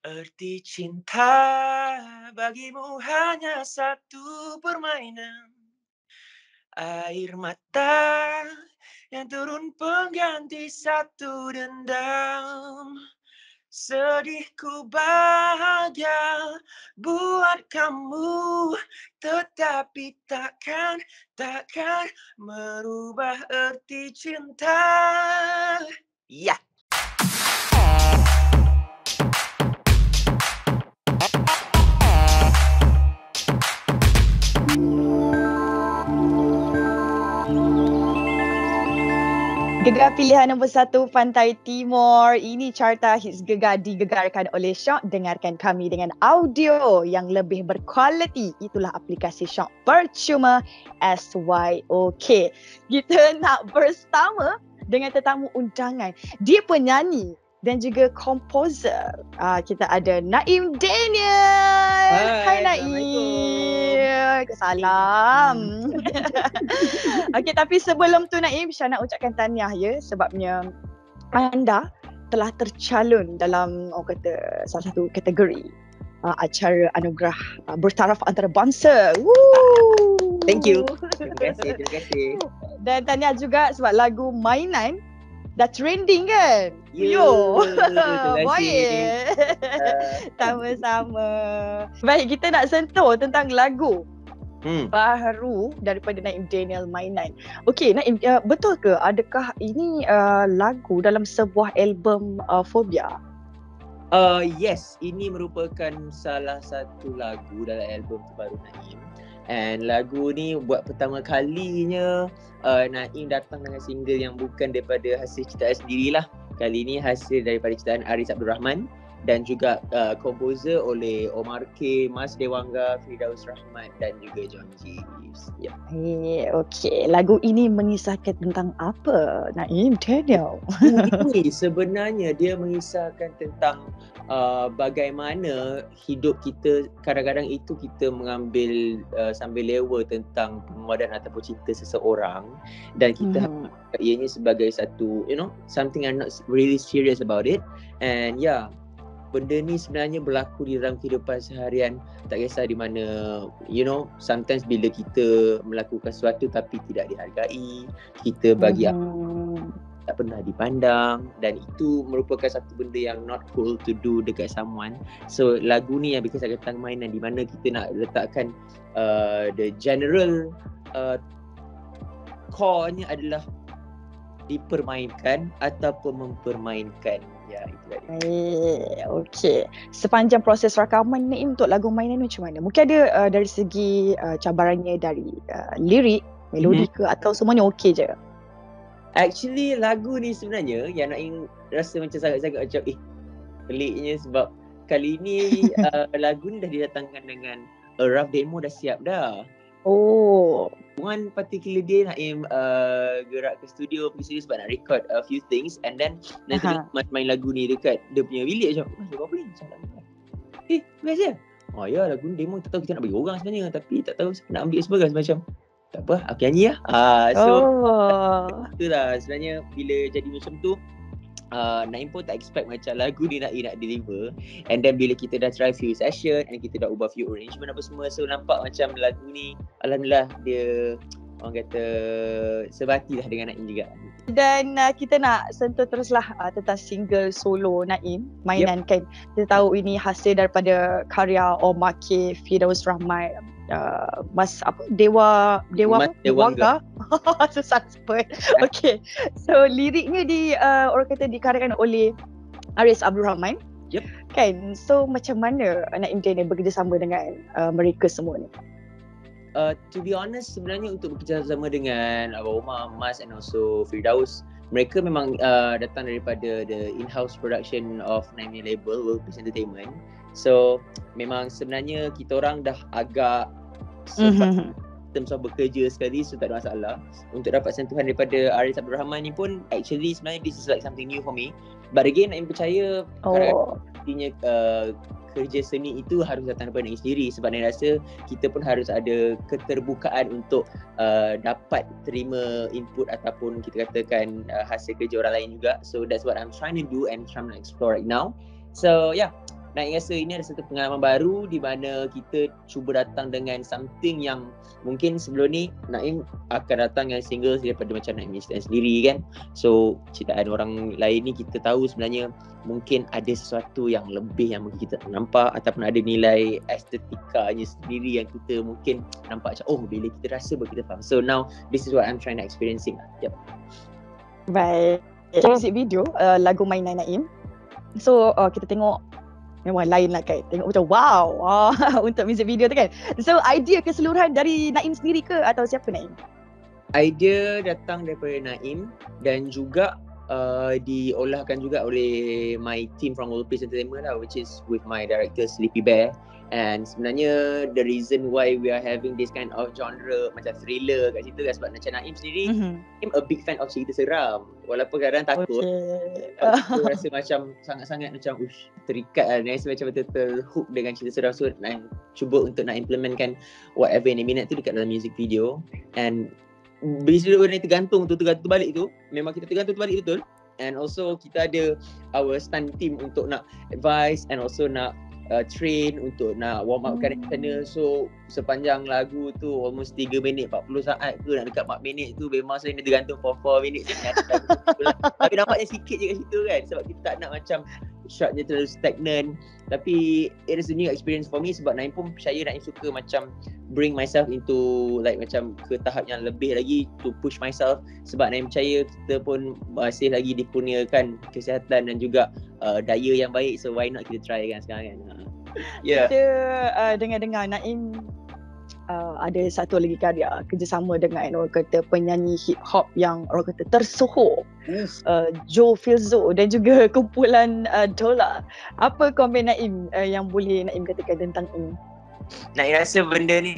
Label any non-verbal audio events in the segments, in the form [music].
Erti cinta bagimu hanya satu permainan. Air mata yang turun pengganti satu dendam. Sedihku bahagia buat kamu Tetapi takkan, takkan merubah erti cinta. Ya. yeah. Gegar pilihan nombor satu Pantai Timur. Ini carta hits gegar digegarkan oleh Shock. Dengarkan kami dengan audio yang lebih berkualiti. Itulah aplikasi Shock percuma SYOK. Kita nak bersama dengan tetamu undangan. Dia penyanyi dan juga komposer. Uh, kita ada Naim Daniel. Naim. Salam. [laughs] Okey tapi sebelum tu Naim Syah nak ucapkan tahniah ya sebabnya anda telah tercalon dalam orang kata salah satu kategori uh, acara anugerah uh, bertaraf antara bangsa. Woo! Thank you. [laughs] Terima kasih, terima kasih. Dan tahniah juga sebab lagu mainan dah trending kan? Yo, kasih. Baik. Uh, [laughs] Sama-sama. Baik, kita nak sentuh tentang lagu hmm. baru daripada Naim Daniel Mainan. Okey, Naim, uh, betul ke adakah ini uh, lagu dalam sebuah album uh, Phobia? Uh, yes, ini merupakan salah satu lagu dalam album terbaru Naim. And lagu ni buat pertama kalinya uh, Naim datang dengan single yang bukan daripada hasil ciptaan sendirilah. Kali ni hasil daripada ciptaan Aris Abdul Rahman dan juga uh, komposer oleh Omar K, Mas Dewangga, Firdaus Rahmat dan juga John Jeeves. Yep. Eh, okey. Lagu ini mengisahkan tentang apa, Naim Daniel? ini sebenarnya dia mengisahkan tentang uh, bagaimana hidup kita kadang-kadang itu kita mengambil uh, sambil lewa tentang penguadan ataupun cerita seseorang dan kita mm-hmm. ianya sebagai satu you know something I'm not really serious about it and yeah benda ni sebenarnya berlaku di dalam kehidupan seharian tak kisah di mana you know sometimes bila kita melakukan sesuatu tapi tidak dihargai kita bagi Mhm. tak pernah dipandang dan itu merupakan satu benda yang not cool to do dekat someone. So lagu ni yang berkisahkan tentang mainan di mana kita nak letakkan uh, the general uh, core-nya adalah dipermainkan ataupun mempermainkan. Ya, itu tadi. Eh, okey. Sepanjang proses rakaman ni untuk lagu mainan ni macam mana? Mungkin ada uh, dari segi uh, cabarannya dari uh, lirik, melodi Mhm. ke atau semuanya okey je? Actually lagu ni sebenarnya yang Naim rasa macam sangat-sangat macam eh peliknya sebab kali ni [laughs] uh, lagu ni dah didatangkan dengan a rough demo dah siap dah. Oh, one particular day Naim uh, gerak ke studio pergi studio sebab nak record a few things and then nanti Aha. main, main lagu ni dekat dia punya bilik macam "Mas, lagu apa ni? Macam lagu ni. Eh, best je. Oh ya lagu ni demo tak tahu kita nak bagi orang sebenarnya tapi tak tahu siapa nak ambil semua kan macam tak apa aku nyanyi lah. Ah, so oh. [laughs] itulah sebenarnya bila jadi macam tu Uh, Naim pun tak expect macam lagu ni nak nak deliver. And then bila kita dah try few session and kita dah ubah few arrangement apa semua so nampak macam lagu ni Alhamdulillah dia orang kata sebati lah dengan Naim juga. Dan uh, kita nak sentuh teruslah uh, tentang single solo Naim, mainan kan. Kita tahu ini hasil daripada karya Omar K, Firdaus Rahmat, uh, Mas apa Dewa Dewa Mas Dewangga. [laughs] Susah sebut. [laughs] Okay. So liriknya di uh, orang kata dikaryakan oleh Aris Abdul Rahman. Yep. Kan. So macam mana Naim Daniel bekerjasama dengan uh, mereka semua ni? uh, to be honest sebenarnya untuk bekerjasama dengan Abang Omar, Mas and also Firdaus mereka memang uh, datang daripada the in-house production of Naimi Label World Peace Entertainment so memang sebenarnya kita orang dah agak sempat Mhm. terms of bekerja sekali so tak ada masalah. Untuk dapat sentuhan daripada Aris Abdul Rahman ni pun actually sebenarnya this is like something new for me. But again Naim percaya Oh. artinya uh, kerja seni itu harus datang daripada diri sendiri. Sebab Naim rasa kita pun harus ada keterbukaan untuk uh, dapat terima input ataupun kita katakan uh, hasil kerja orang lain juga. So that's what I'm trying to do and trying to explore right now. So yeah Naim rasa ini adalah satu pengalaman baru di mana kita cuba datang dengan something yang mungkin sebelum ni Naim akan datang dengan single daripada macam Naim Instant sendiri kan. So ciptaan orang lain ni kita tahu sebenarnya mungkin ada sesuatu yang lebih yang mungkin kita tak nampak ataupun ada nilai estetikanya sendiri yang kita mungkin nampak macam oh bila kita rasa baru kita faham. So now this is what I'm trying to experiencing. Yep. Baik. Music video uh, lagu Mainan Naim. So uh, kita tengok memang lain lah kan. Tengok macam wow uh, [laughs] untuk music video tu kan. So idea keseluruhan dari Naim sendiri ke atau siapa Naim? Idea datang daripada Naim dan juga uh, diolahkan juga oleh my team from World Peace Entertainment lah which is with my director Sleepy Bear And sebenarnya the reason why we are having this kind of genre macam thriller kat situ kan sebab macam Naim sendiri mm-hmm. I'm a big fan of cerita seram. Walaupun kadang takut. Okay. Aku rasa macam sangat-sangat macam ush terikat lah. Rasa macam betul-betul hook dengan cerita seram. So nak cuba untuk nak implementkan whatever yang minat tu dekat dalam music video. And bila benda tergantung tu tergantung balik tu memang kita tergantung tu balik betul. And also kita ada our stand team untuk nak advice and also nak uh, train untuk nak warm up kan hmm. sana so sepanjang lagu tu almost 3 minit 40 saat ke nak dekat 4 minit tu memang saya ni tergantung for 4 minit [laughs] tapi nampaknya sikit je kat situ kan sebab kita tak nak macam shot je terlalu stagnant tapi it is a new experience for me sebab Naim pun percaya Naim suka macam bring myself into like macam ke tahap yang lebih lagi to push myself sebab Naim percaya kita pun masih lagi dikurniakan kesihatan dan juga uh, daya yang baik so why not kita try kan sekarang kan uh. yeah. kita uh, dengar-dengar Naim uh, ada satu lagi karya kerjasama dengan orang kata penyanyi hip hop yang orang kata tersohor yes. uh, Joe Filzo dan juga [laughs] kumpulan uh, Dola. Apa komen Naim uh, yang boleh Naim katakan tentang ini? Naim rasa benda ni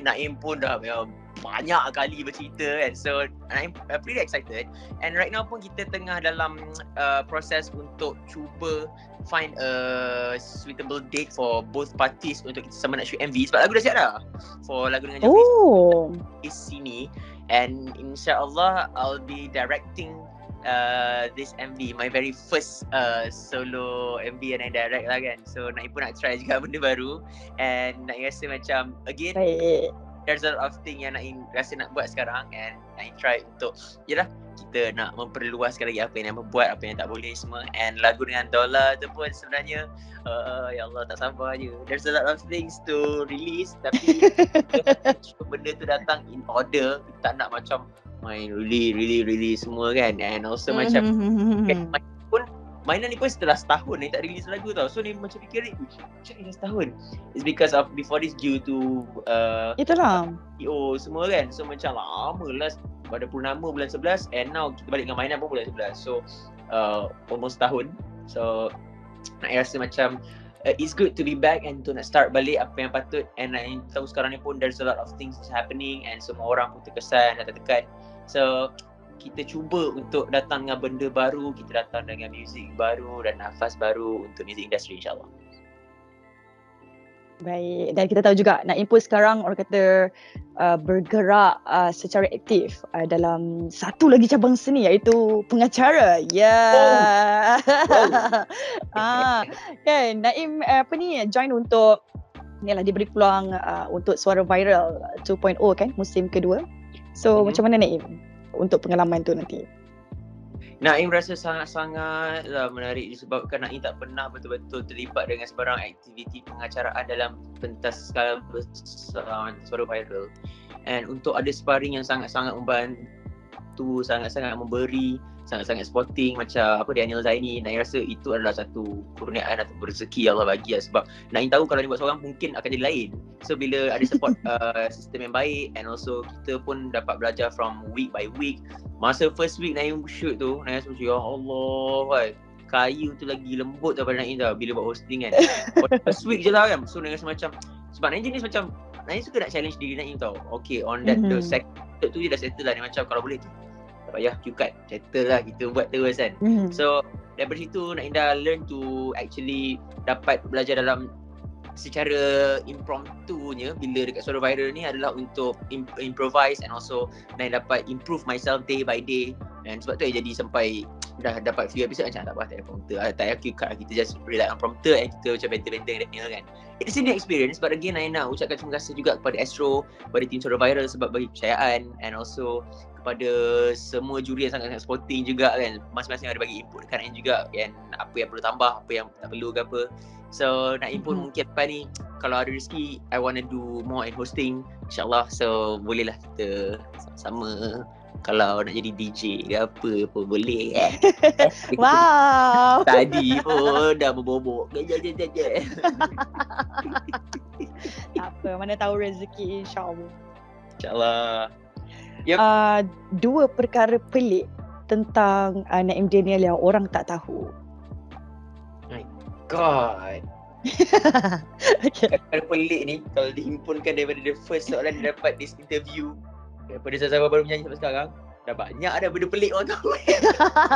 Naim pun dah memang banyak kali bercerita kan. So I'm pretty excited. And right now pun kita tengah dalam uh, proses untuk cuba find a suitable date for both parties untuk kita sama nak shoot MV sebab lagu dah siap dah for lagu dengan Jeffrey. Oh. is sini. And insyaAllah I'll be directing uh, this MV my very first uh, solo MV yang I direct lah kan. So nak pun nak try juga [laughs] benda baru. And nak rasa macam again Baik there's a lot of thing yang nak rasa nak buat sekarang and nak try untuk yalah kita nak memperluaskan lagi apa yang nak buat apa yang tak boleh semua. And lagu dengan Dola tu pun sebenarnya uh, ya Allah tak sabar je. There's a lot of things to release tapi [laughs] benda tu datang in order. Kita tak nak macam main really really really semua kan. And also mm-hmm. macam hmm, hmm, pun mainan ni pun setelah setahun ni tak release lagu tau. So ni macam fikir ni, macam ni dah setahun. It's because of before this due to uh, Itulah. PO semua kan. So macam lama lah pada purnama bulan 11 and now kita balik dengan mainan pun bulan 11. So uh, almost tahun. So nak rasa macam uh, it's good to be back and to nak start balik apa yang patut and nak tahu sekarang ni pun there's a lot of things happening and semua orang pun terkesan dan tertekan. So kita cuba untuk datang dengan benda baru, kita datang dengan muzik baru dan nafas baru untuk muzik industri insyaAllah. Baik, dan kita tahu juga Naim pun sekarang orang kata uh, bergerak uh, secara aktif uh, dalam satu lagi cabang seni iaitu pengacara. Ya. Yeah. Oh. Oh. [laughs] ah, kan Naim apa ni join untuk ni lah diberi peluang uh, untuk suara viral 2.0 kan musim kedua. So mm-hmm. macam mana Naim? Untuk pengalaman tu nanti? Naim rasa sangat-sangat lah menarik disebabkan Naim tak pernah betul-betul terlibat dengan sebarang aktiviti pengacaraan dalam pentas skala besar suara viral. And untuk ada sparring yang sangat-sangat membantu, sangat-sangat memberi sangat-sangat sporting macam apa Daniel Zaini Naim rasa itu adalah satu kurniaan atau rezeki Allah bagi lah sebab Naim tahu kalau dia buat seorang mungkin akan jadi lain. So bila ada support [laughs] uh, sistem yang baik and also kita pun dapat belajar from week by week. Masa first week Naim shoot tu Naim rasa macam ya Allah why? kayu tu lagi lembut daripada Naim dah bila buat hosting kan. [laughs] First week je lah kan. So Naim rasa macam sebab Naim jenis macam Naim suka nak challenge diri Naim tau. Okay on that mm-hmm. the second tu dia dah settle lah. Dia macam kalau boleh payah cue card. Settle lah kita buat terus kan. Mm. so daripada situ Nak Indah learn to actually dapat belajar dalam secara impromptu-nya bila dekat suara viral ni adalah untuk imp- improvise and also Nak dapat improve myself day by day. Dan sebab tu jadi sampai dah dapat few episode macam tak apa tak ada prompter. Ah, tak yakin kat kita just rely on prompter and kita macam benter-benter Daniel kan. It's a new experience but again I nak ucapkan terima kasih juga kepada Astro kepada tim Suara Viral sebab bagi kepercayaan and also kepada semua juri yang sangat-sangat sporting juga kan. Masing-masing ada bagi input dekat Naim juga kan apa yang perlu tambah apa yang tak perlu ke apa. So Naim pun mm-hmm. mungkin lepas ni kalau ada rezeki I want to do more in hosting insyaAllah. So bolehlah kita sama kalau nak jadi DJ ke apa pun boleh eh. [laughs] wow. [laughs] Tadi pun dah berbobok. Jap jap jap jap. tak apa, mana tahu rezeki insya-Allah. Insya-Allah. Yep. Uh, dua perkara pelik tentang uh, Naim Daniel yang orang tak tahu. My God. [laughs] okay. Perkara pelik ni kalau dihimpunkan daripada the first soalan dia dapat this interview daripada saya baru menyanyi sampai sekarang dah banyak ada benda pelik orang tahu.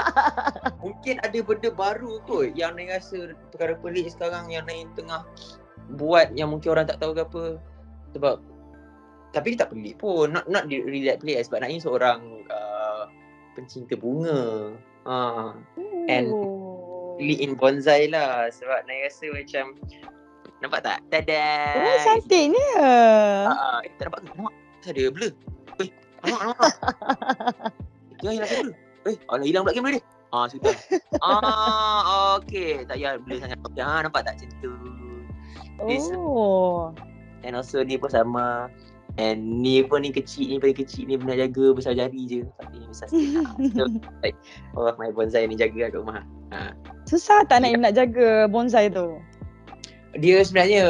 [laughs] Mungkin ada benda baru kot yang Naim rasa perkara pelik sekarang yang Naim tengah buat yang mungkin orang tak tahu ke apa. Sebab tapi dia tak pelik pun. Not not really that pelik sebab Naim seorang uh, pencinta bunga. Uh, and pelik in bonsai lah. Sebab Naim rasa macam nampak tak? Tada! Oh cantiknya. Uh, eh, tak nampak. Ke nampak ada blur eh nampak nampak dia hilang kamera eh ala hilang pula kamera dia ah sudah ah okey. Tak payah blur sangat. Ah nampak tak macam tu? Oh. And also ni pun sama. And ni pun ni kecil ni paling kecil ni benar jaga besar jari je. Tapi ni besar sikit so, like, Oh my bonsai ni jaga kat rumah. Ha. Susah tak Naim nak jaga bonsai tu? Dia sebenarnya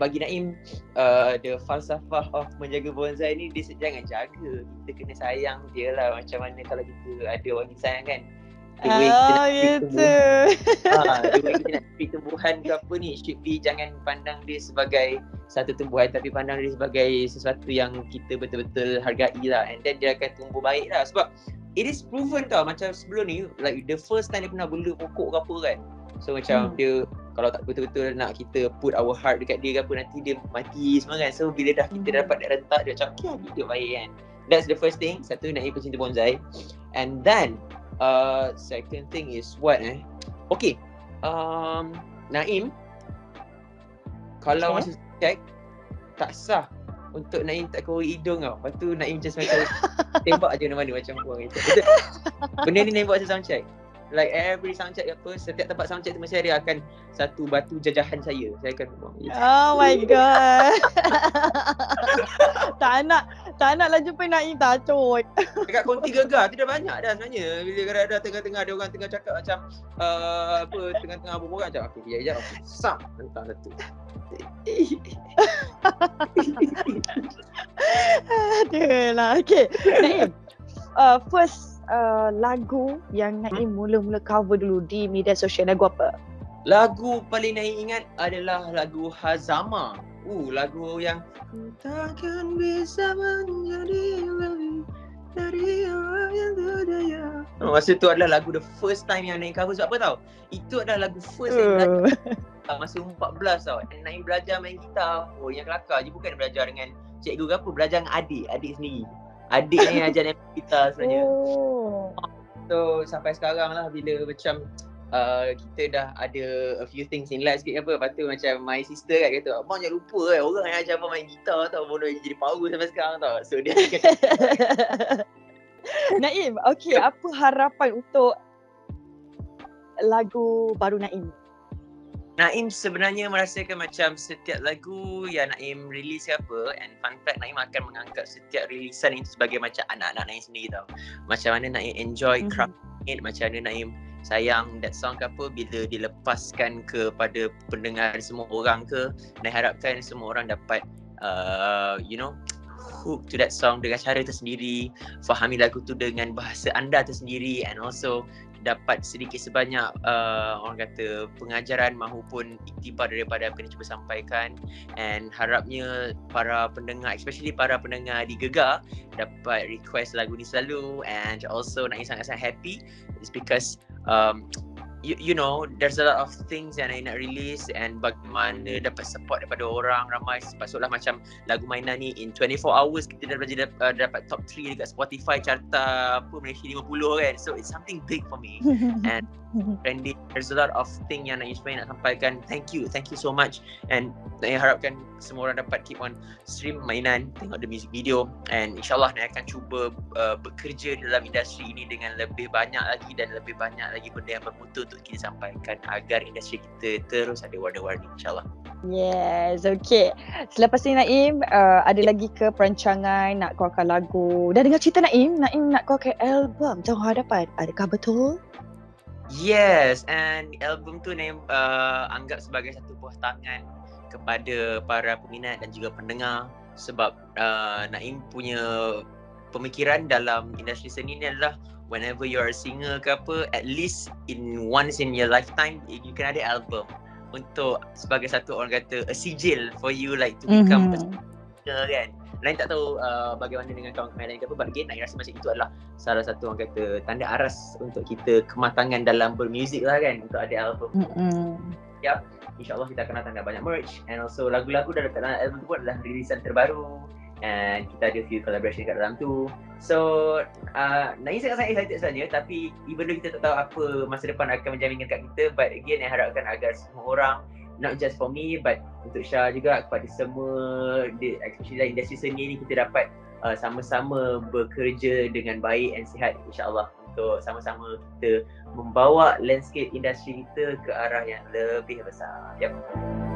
bagi Naim uh, The falsafah of menjaga bonsai ni Dia jangan jaga. Kita kena sayang dia lah Macam mana kalau kita ada orang disayang kan. The way oh, kita nak gitu. ha, the way kita nak treat tumbuhan ke apa ni Should be jangan pandang dia sebagai Satu tumbuhan Tapi pandang dia sebagai Sesuatu yang kita betul-betul hargai lah. And then dia akan tumbuh baik lah. Sebab It is proven tau Macam sebelum ni Like the first time dia pernah bela pokok ke apa kan. So macam hmm. dia Kalau tak betul-betul nak kita Put our heart dekat dia ke apa Nanti dia mati semua kan So bila dah kita dah dapat dia rentak Dia macam okay dia baik kan That's the first thing Satu nak pecinta bonsai And then Uh, second thing is what eh? Okay. Um, Naim. Kalau okay. masa check, tak sah untuk Naim tak kori hidung tau. Lepas tu Naim just macam [laughs] tembak je mana-mana macam buang itu. Benda ni Naim buat masa sound check. Like every sound check apa, setiap tempat sound check tu mesti ada akan satu batu jajahan saya. Saya akan buang. Oh my god. [laughs] tak nak tak nak lah jumpa Naim tacut. Dekat konti gegar tu dah banyak dah sebenarnya. Bila kadang-kadang tengah-tengah ada orang tengah cakap macam uh, apa tengah-tengah berbual macam okey ya ya okey. Sam tentang satu. [laughs] Aduh lah. Okay. Naim. Uh, first uh, lagu yang Naim hmm? mula-mula cover dulu di media sosial? Lagu apa? Lagu paling Naim ingat adalah lagu Hazama. Uh, lagu yang Takkan bisa menjadi lebih dari orang yang berdaya. Oh, Masa tu adalah lagu the first time yang Naim cover. Sebab apa tau? Itu adalah lagu first yang belajar Masa umur 14 tau. And Naim belajar main gitar Oh yang kelakar je. Bukan belajar dengan cikgu ke apa. Belajar dengan adik, adik sendiri Adik ni ajar Naim gitar sebenarnya oh. So sampai sekarang lah bila macam uh, kita dah ada a few things in life sikit apa Lepas tu macam my sister kan kata Abang jangan lupa kan orang yang ajar abang main gitar tau Bodoh jadi power sampai sekarang tau So dia kata [laughs] Naim, okay [laughs] apa harapan untuk lagu baru Naim? Naim sebenarnya merasakan macam setiap lagu yang Naim release apa and fun fact Naim akan mengangkat setiap rilisan itu sebagai macam anak-anak Naim sendiri tau. Macam mana Naim enjoy mm-hmm. it, macam mana Naim sayang that song ke apa bila dilepaskan kepada pendengar semua orang ke dan harapkan semua orang dapat uh, you know hook to that song dengan cara tersendiri fahami lagu tu dengan bahasa anda tersendiri and also dapat sedikit sebanyak uh, orang kata pengajaran maupun iktibar daripada apa yang cuba sampaikan. And harapnya para pendengar especially para pendengar di Gegar dapat request lagu ni selalu. And also nak sangat-sangat happy. Is because um, you, you know there's a lot of things yang Naim nak release and bagaimana dapat support daripada orang ramai. Sepatutlah macam lagu mainan ni in 24 hours kita dah dapat, uh, dapat top 3 dekat Spotify carta apa Malaysia 50 kan. So it's something big for me. [laughs] And Randy there's a lot of thing yang Naim Ismail nak sampaikan. Thank you thank you so much. And Naim harapkan semua orang dapat keep on stream mainan tengok the music video. And insyaAllah Naim akan cuba uh, bekerja dalam industri ini dengan lebih banyak lagi dan lebih banyak lagi benda yang bermutu untuk kita sampaikan agar industri kita terus ada warna-warni insyaAllah. Yes, okay. Selepas ni Naim, uh, ada lagi ke perancangan nak keluarkan lagu? Dah dengar cerita Naim? Naim nak keluarkan album jauh hadapan. Adakah betul? Yes, and album tu Naim uh, anggap sebagai satu buah tangan kepada para peminat dan juga pendengar sebab uh, Naim punya pemikiran dalam industri seni ni adalah whenever you're a singer ke apa at least in once in your lifetime you can ada album untuk sebagai satu orang kata a sigil for you like to become mm-hmm. a singer kan? Lain tak tahu uh, bagaimana dengan kawan-kawan lain ke apa but again nak rasa macam itu adalah salah satu orang kata tanda aras untuk kita kematangan dalam bermuzik lah kan? Untuk ada album. Mm-hmm. yep InsyaAllah kita akan datang banyak merch. And also lagu-lagu dalam album tu pun adalah rilisan terbaru and kita ada few collaboration kat dalam tu. So, uh, Naim sangat-sangat excited sebenarnya tapi even though kita tak tahu apa masa depan akan menjaminkan kat kita but again saya harapkan agar semua orang not just for me but untuk Syah juga kepada semua especially dalam industri seni ni kita dapat uh, sama-sama bekerja dengan baik and sihat insyaAllah untuk sama-sama kita membawa landscape industri kita ke arah yang lebih besar. Yep.